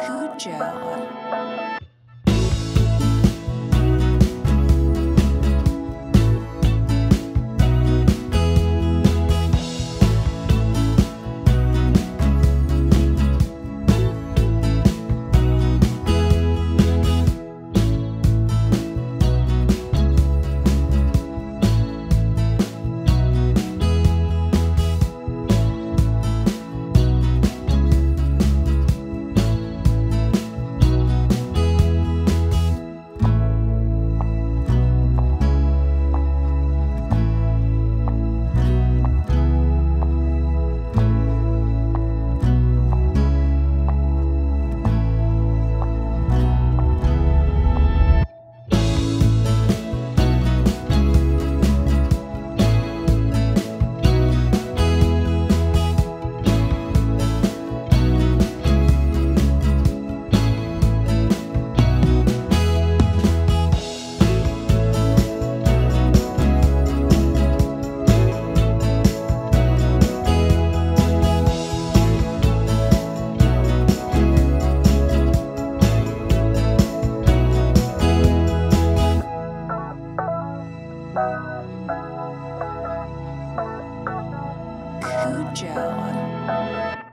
Cujo. Joe.